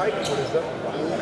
fight? What is that?